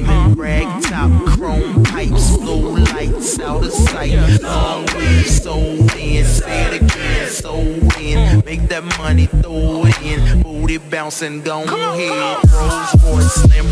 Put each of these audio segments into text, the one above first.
Medina. Rag top, chrome pipes, blue lights out of sight. Long weed, sold in, say it again, sold in. Make that money, throw it in. Booty bouncing, go ahead. Rolls Royce, Lamborghini,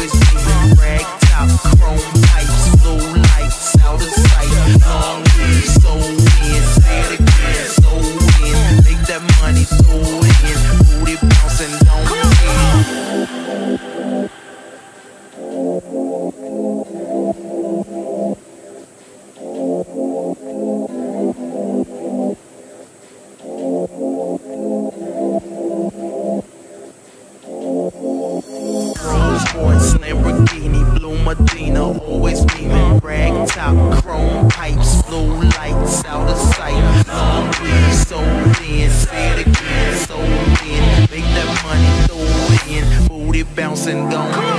always beaming. Rag top, chrome pipes, blue lights out of sight. Long pipes, blue lights out of sight. Long weed, sold in, say it again, sold in. Make that money, throw it in. Booty bouncing, go